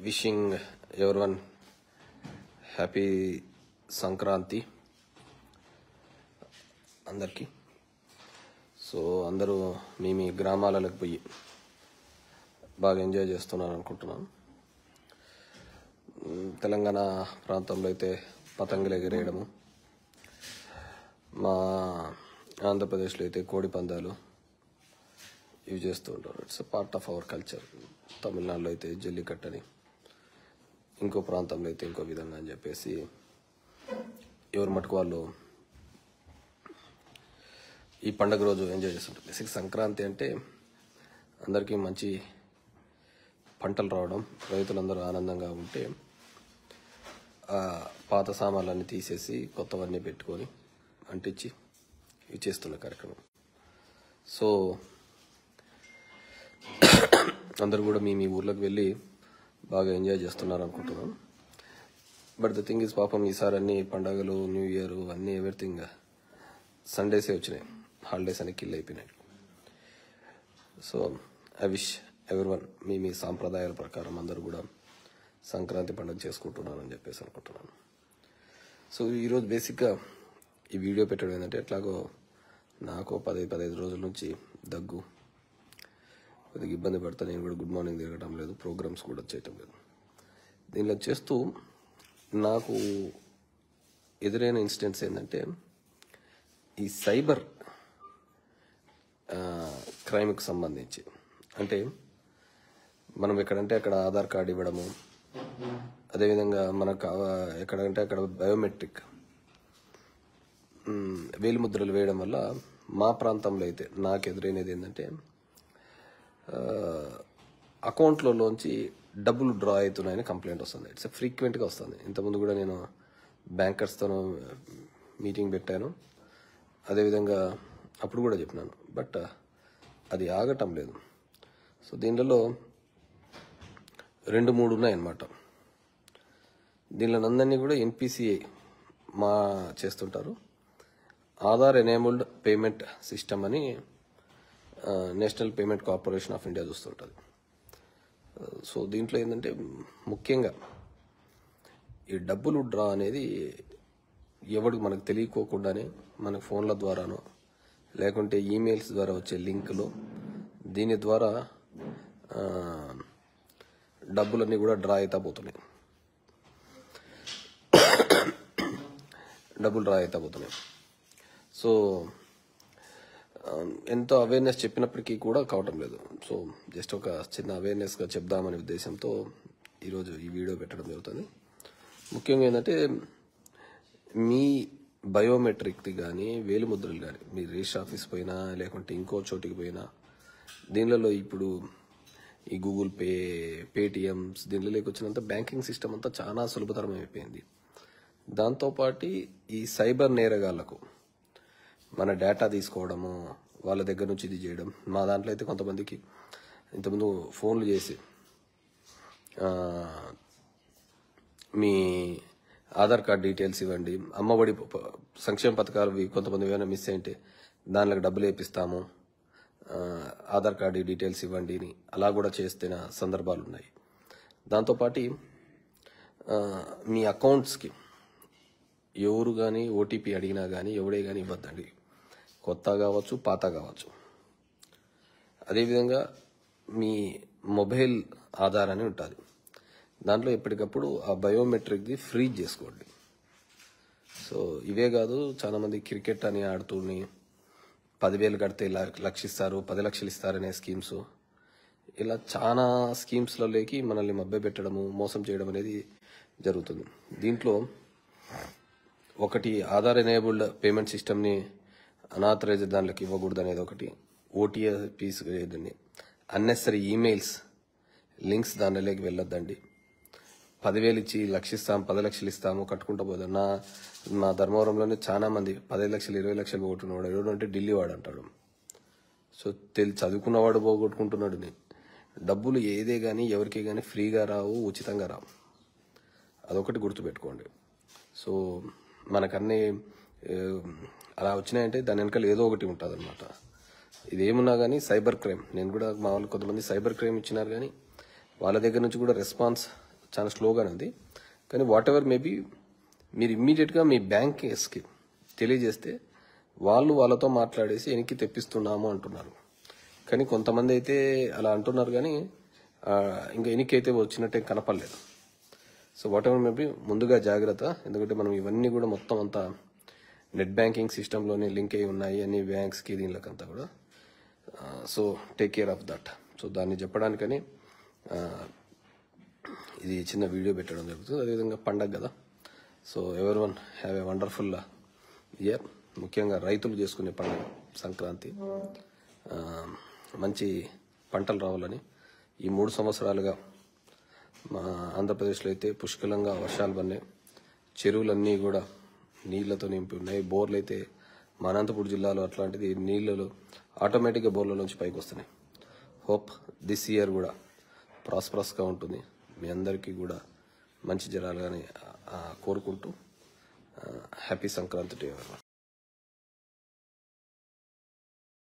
Wishing ఎవరి one happy Sankranti అందరికీ. So అందరూ మీ మీ గ్రామాలకు పోయి బాగా ఎంజాయ్ చేస్తున్నారు అనుకుంటున్నాను. తెలంగాణ ప్రాంతంలో అయితే పతంగులు ఎగిరేయడము. మా ఆంధ్రప్రదేశ్లో అయితే కోడి పందాలు ఇవి చేస్తూ ఉంటారు. It's part of our culture తమిళనాడులో అయితే జల్లికట్టని. అని ఇంకో ప్రాంతంలో అయితే ఇంకో విధంగా అని చెప్పేసి ఎవరు మటుకు వాళ్ళు ఈ పండగ రోజు ఎంజాయ్ చేస్తుంటారు. బేసిక్ సంక్రాంతి అంటే అందరికీ మంచి పంటలు రావడం రైతులందరూ ఆనందంగా ఉంటే ఆ పాత సామాన్లన్నీ తీసేసి కొత్తవన్నీ పెట్టుకొని అంటించి ఇవి చేస్తున్న కార్యక్రమం. సో అందరూ కూడా మీ మీ ఊర్లోకి వెళ్ళి బాగా ఎంజాయ్ చేస్తున్నారు అనుకుంటున్నాను బట్ ద థింగ్ ఇస్ పాపం ఈసారి అన్ని పండగలు న్యూ ఇయర్ అన్నీ ఎవ్రీథింగ్ సండేసే వచ్చినాయి. హాలిడేస్ అని కిల్ అయిపోయినాయి. సో ఐ విష్ ఎవరి మీ మీ సాంప్రదాయాల ప్రకారం అందరూ కూడా సంక్రాంతి పండుగ చేసుకుంటున్నారని చెప్పేసి అనుకుంటున్నాను. సో ఈరోజు బేసిక్గా ఈ వీడియో పెట్టడం ఏంటంటే ఎట్లాగో నాకు పదహైదు పదహైదు రోజుల నుంచి దగ్గు కొద్దిగా ఇబ్బంది పడతా నేను కూడా గుడ్ మార్నింగ్ తిరగడం లేదు ప్రోగ్రామ్స్ కూడా చేయటం లేదు. దీనిలో చేస్తూ నాకు ఎదురైన ఇన్సిడెంట్స్ ఏంటంటే ఈ సైబర్ క్రైమ్కి సంబంధించి. అంటే మనం ఎక్కడంటే అక్కడ ఆధార్ కార్డు ఇవ్వడము అదేవిధంగా మనకు ఎక్కడంటే అక్కడ బయోమెట్రిక్ వేలిముద్రలు వేయడం వల్ల మా ప్రాంతంలో అయితే నాకు ఎదురైనది ఏంటంటే అకౌంట్లలోంచి డబ్బులు డ్రా అవుతున్నాయని కంప్లైంట్ వస్తుంది. ఇట్స్ ఫ్రీక్వెంట్గా వస్తుంది. ఇంతకుముందు కూడా నేను బ్యాంకర్స్తో మీటింగ్ పెట్టాను. అదేవిధంగా అప్పుడు కూడా చెప్పినాను. బట్ అది ఆగటం లేదు. సో దీనిలో రెండు మూడు ఉన్నాయన్నమాట. దీనిలో అందరినీ కూడా ఎన్పిసిఐ మా చేస్తుంటారు. ఆధార్ ఎనేబుల్డ్ పేమెంట్ సిస్టమ్ అని national payment corporation of India చూస్తుంటుంది. So దీంట్లో ఏంటంటే ముఖ్యంగా ఈ డబ్బులు డ్రా అనేది ఎవరికి మనకు తెలియకోకుండానే మన ఫోన్ల ద్వారానో లేకుంటే ఈమెయిల్స్ ద్వారా వచ్చే లింకులు దీని ద్వారా డబ్బులన్నీ కూడా డ్రా అవుతా పోతున్నాయి. డబ్బులు డ్రా అవుతా పోతున్నాయి. సో ఎంతో అవేర్నెస్ చెప్పినప్పటికీ కూడా కావటం లేదు. సో జస్ట్ ఒక చిన్న అవేర్నెస్గా చెప్దామనే ఉద్దేశంతో ఈరోజు ఈ వీడియో పెట్టడం జరుగుతుంది. ముఖ్యంగా ఏంటంటే మీ బయోమెట్రిక్ది కానీ వేలిముద్రలు కానీ మీ రిజిస్టర్ ఆఫీస్ పోయినా లేకుంటే ఇంకో చోటికి పోయినా దీనిలలో ఇప్పుడు ఈ గూగుల్ పే పేటిఎమ్స్ దీనిలోకి వచ్చినంత బ్యాంకింగ్ సిస్టమ్ అంతా చాలా సులభతరం అయిపోయింది. దాంతోపాటు ఈ సైబర్ నేరగాళ్ళకు మన డేటా తీసుకోవడము వాళ్ళ దగ్గర నుంచి ఇది చేయడం. మా దాంట్లో అయితే కొంతమందికి ఇంతకుముందు ఫోన్లు చేసి మీ ఆధార్ కార్డ్ డీటెయిల్స్ ఇవ్వండి. అమ్మఒడి ప- సంక్షేమ పథకాలు కొంతమంది ఏమైనా మిస్ అయితే దానిలోకి డబ్బులు వేపిస్తాము. ఆధార్ కార్డు డీటెయిల్స్ ఇవ్వండి అని అలా కూడా చేస్తున్న సందర్భాలు ఉన్నాయి. దాంతోపాటు మీ అకౌంట్స్కి ఎవరు కానీ ఓటీపీ అడిగినా కానీ ఎవడే కానీ ఇవ్వద్దండి. కొత్త కావచ్చు పాత కావచ్చు అదేవిధంగా మీ మొబైల్ ఆధార్ అని ఉంటుంది దాంట్లో ఎప్పటికప్పుడు ఆ బయోమెట్రిక్ది ఫ్రీజ్ చేసుకోండి. సో ఇవే కాదు చాలామంది క్రికెట్ అని ఆడుతూని పదివేలు కడితే ల- పది లక్షలు ఇస్తారనే స్కీమ్స్. ఇలా చాలా స్కీమ్స్లలోకి మనల్ని మభ్య పెట్టడము మోసం చేయడం అనేది జరుగుతుంది. దీంట్లో ఒకటి ఆధార్ ఎనేబుల్డ్ పేమెంట్ సిస్టమ్ని అనాథరైజ్ దాంట్లోకి ఇవ్వకూడదు అనేది ఒకటి. ఓటీఎస్ లేదండి అన్నెసరీ ఈమెయిల్స్ లింక్స్ దానిలోకి వెళ్ళొద్దండి. పదివేలు ఇచ్చి లక్ష ఇస్తాం పది లక్షలు ఇస్తాము కట్టుకుంటా పోదాం. నా నా ధర్మవరంలోనే చాలా మంది పదిహేను లక్షలు ఇరవై లక్షలు పోగొట్టుకున్నవాడు ఎవడు అంటే ఢిల్లీ వాడు అంటాడు. సో తెలి చదువుకున్నవాడు పోగొట్టుకుంటున్నాడు డబ్బులు ఏదే కానీ ఎవరికే కానీ ఫ్రీగా రావు ఉచితంగా రావు. అదొకటి గుర్తుపెట్టుకోండి. సో మనకన్నీ అలా వచ్చినాయంటే దాని వెనకాల ఏదో ఒకటి ఉంటుంది అనమాట ఇదేమున్నా కానీ సైబర్ క్రైమ్. నేను కూడా మా వాళ్ళు కొంతమంది సైబర్ క్రైమ్ ఇచ్చినారు కానీ వాళ్ళ దగ్గర నుంచి కూడా రెస్పాన్స్ చాలా స్లోగానే ఉంది. కానీ వాట్ ఎవర్ మేబీ మీరు ఇమ్మీడియట్గా మీ బ్యాంక్ ఎస్కి తెలియజేస్తే వాళ్ళు వాళ్ళతో మాట్లాడేసి వెనక్కి తెప్పిస్తున్నాము అంటున్నారు. కానీ కొంతమంది అయితే అలా అంటున్నారు కానీ ఇంకా వెనక్కి అయితే వచ్చినట్టే కనపడలేదు. సో వాట్ ఎవర్ మేబీ ముందుగా జాగ్రత్త. ఎందుకంటే మనం ఇవన్నీ కూడా మొత్తం అంతా నెట్ బ్యాంకింగ్ సిస్టంలోనే లింక్ అయి ఉన్నాయి అన్ని బ్యాంక్స్కి దీనికంతా కూడా. So take care of that so దాన్ని చెప్పడానికని ఇది చిన్న వీడియో పెట్టడం జరుగుతుంది. అదేవిధంగా పండగ కదా. So every one have a wonderful year ముఖ్యంగా రైతులు చేసుకునే పండుగ సంక్రాంతి. మంచి పంటలు రావాలని ఈ మూడు సంవత్సరాలుగా మా ఆంధ్రప్రదేశ్లో అయితే పుష్కలంగా వర్షాలు పడినాయి. చెరువులన్నీ కూడా నీళ్ళతో నింపి ఉన్నాయి. బోర్లు అయితే మా అనంతపురం జిల్లాలో అట్లాంటిది నీళ్ళలో ఆటోమేటిక్గా బోర్ల నుంచి పైకి వస్తున్నాయి. హోప్ దిస్ ఇయర్ కూడా ప్రాస్పరస్గా ఉంటుంది. మీ అందరికీ కూడా మంచి జరగాలని కానీ కోరుకుంటూ హ్యాపీ సంక్రాంతి టు